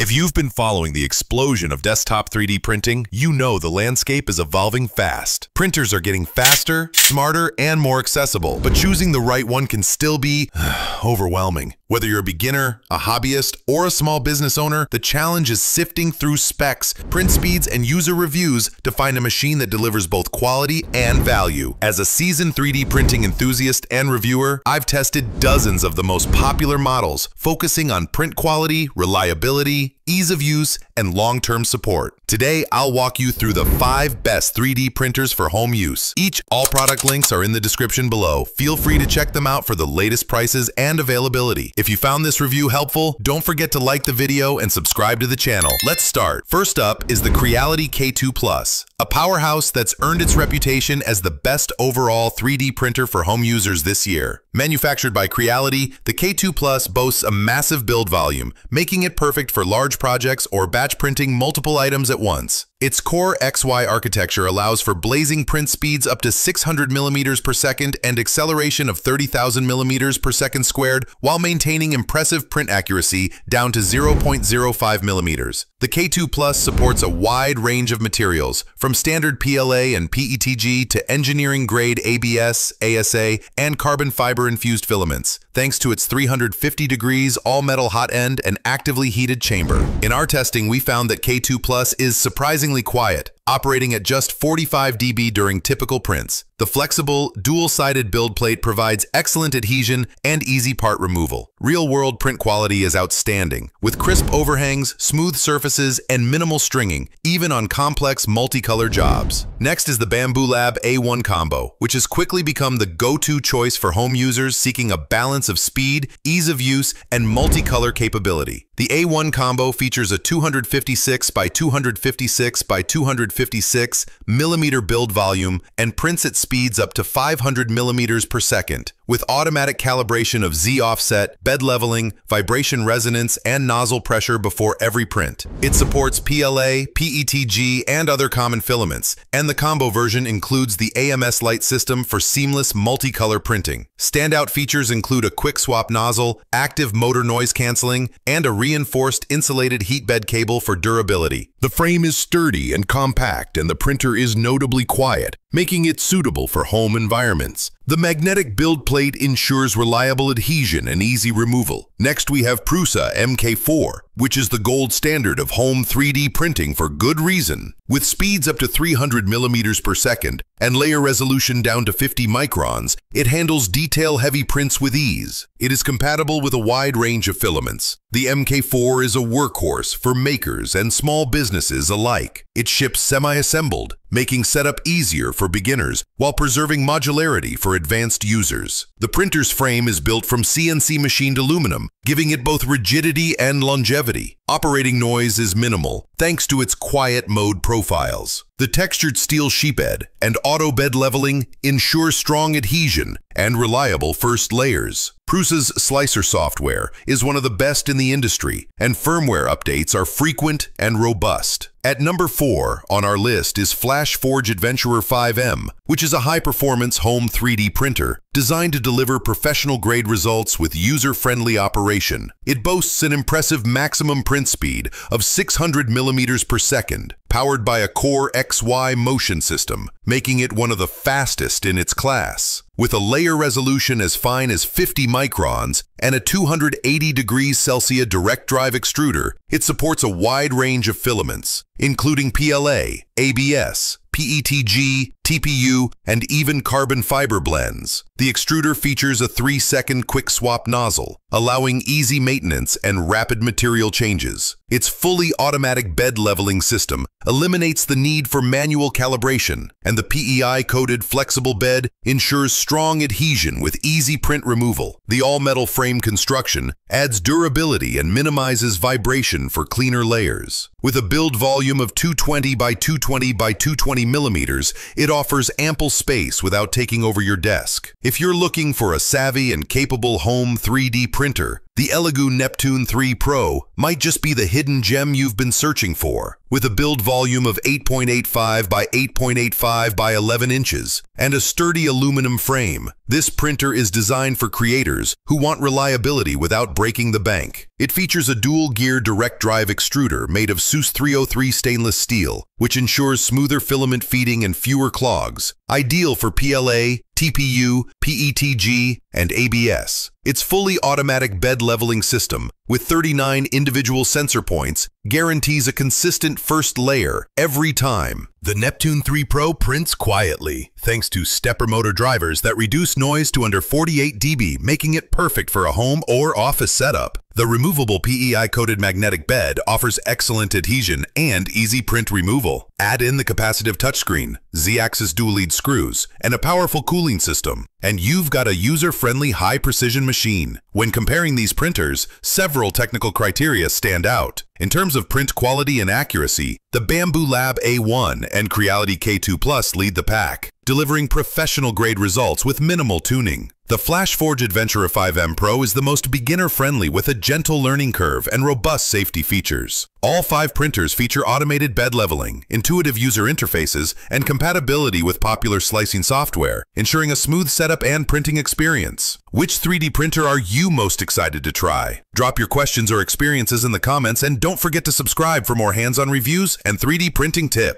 If you've been following the explosion of desktop 3D printing, you know the landscape is evolving fast. Printers are getting faster, smarter, and more accessible, but choosing the right one can still be overwhelming. Whether you're a beginner, a hobbyist, or a small business owner, the challenge is sifting through specs, print speeds, and user reviews to find a machine that delivers both quality and value. As a seasoned 3D printing enthusiast and reviewer, I've tested dozens of the most popular models, focusing on print quality, reliability, be ease of use, and long-term support. Today, I'll walk you through the five best 3D printers for home use. Each all product links are in the description below. Feel free to check them out for the latest prices and availability. If you found this review helpful, don't forget to like the video and subscribe to the channel. Let's start. First up is the Creality K2 Plus, a powerhouse that's earned its reputation as the best overall 3D printer for home users this year. Manufactured by Creality, the K2 Plus boasts a massive build volume, making it perfect for large projects or batch printing multiple items at once. Its Core XY architecture allows for blazing print speeds up to 600 millimeters per second and acceleration of 30,000 millimeters per second squared while maintaining impressive print accuracy down to 0.05 millimeters. The K2 Plus supports a wide range of materials, from standard PLA and PETG to engineering-grade ABS, ASA, and carbon fiber-infused filaments, thanks to its 350 degrees all-metal hot end and actively heated chamber. In our testing, we found that K2 Plus is surprisingly surprisingly quiet, operating at just 45 dB during typical prints. The flexible, dual-sided build plate provides excellent adhesion and easy part removal. Real-world print quality is outstanding, with crisp overhangs, smooth surfaces, and minimal stringing, even on complex multicolor jobs. Next is the Bambu Lab A1 Combo, which has quickly become the go-to choice for home users seeking a balance of speed, ease of use, and multicolor capability. The A1 Combo features a 256 by 256 by 256 millimeter build volume and prints at speeds up to 500 millimeters per second, with automatic calibration of Z offset, bed leveling, vibration resonance, and nozzle pressure before every print. It supports PLA, PETG, and other common filaments, and the combo version includes the AMS lite system for seamless multicolor printing. Standout features include a quick swap nozzle, active motor noise canceling, and a reinforced insulated heat bed cable for durability. The frame is sturdy and compact, and the printer is notably quiet, making it suitable for home environments. The magnetic build plate ensures reliable adhesion and easy removal. Next we have Prusa MK4, which is the gold standard of home 3D printing for good reason. With speeds up to 300 millimeters per second and layer resolution down to 50 microns, it handles detail-heavy prints with ease. It is compatible with a wide range of filaments. The MK4 is a workhorse for makers and small businesses alike. It ships semi-assembled, making setup easier for beginners while preserving modularity for advanced users. The printer's frame is built from CNC machined aluminum, giving it both rigidity and longevity. Operating noise is minimal, thanks to its quiet mode profiles. The textured steel sheet bed and auto bed leveling ensure strong adhesion and reliable first layers. Prusa's slicer software is one of the best in the industry, and firmware updates are frequent and robust. At number 4 on our list is FlashForge Adventurer 5M, which is a high-performance home 3D printer designed to deliver professional-grade results with user-friendly operation. It boasts an impressive maximum print speed of 600 millimeters per second, powered by a Core XY motion system, making it one of the fastest in its class. With a layer resolution as fine as 50 microns and a 280 degrees Celsius direct drive extruder, it supports a wide range of filaments, including PLA, ABS, PETG, TPU, and even carbon fiber blends. The extruder features a 3-second quick swap nozzle, allowing easy maintenance and rapid material changes. Its fully automatic bed leveling system eliminates the need for manual calibration, and the PEI-coated flexible bed ensures strong adhesion with easy print removal. The all-metal frame construction adds durability and minimizes vibration for cleaner layers. With a build volume of 220 by 220 by 220 millimeters, it offers ample space without taking over your desk. If you're looking for a savvy and capable home 3D printer, the Elegoo Neptune 3 Pro might just be the hidden gem you've been searching for. With a build volume of 8.85 by 8.85 by 11 inches and a sturdy aluminum frame, this printer is designed for creators who want reliability without breaking the bank. It features a dual-gear direct drive extruder made of SUS 303 stainless steel, which ensures smoother filament feeding and fewer clogs, ideal for PLA, TPU, PETG, and ABS. Its fully automatic bed leveling system, with 39 individual sensor points, guarantees a consistent first layer every time. The Neptune 3 Pro prints quietly, thanks to stepper motor drivers that reduce noise to under 48 dB, making it perfect for a home or office setup. The removable PEI-coated magnetic bed offers excellent adhesion and easy print removal. Add in the capacitive touchscreen, Z-axis dual-lead screws, and a powerful cooling system, and you've got a user-friendly high-precision machine. When comparing these printers, several technical criteria stand out. In terms of print quality and accuracy, the Bambu Lab A1 and Creality K2 Plus lead the pack, delivering professional-grade results with minimal tuning. The FlashForge Adventurer 5M Pro is the most beginner-friendly with a gentle learning curve and robust safety features. All five printers feature automated bed leveling, intuitive user interfaces, and compatibility with popular slicing software, ensuring a smooth setup and printing experience. Which 3D printer are you most excited to try? Drop your questions or experiences in the comments and don't forget to subscribe for more hands-on reviews and 3D printing tips.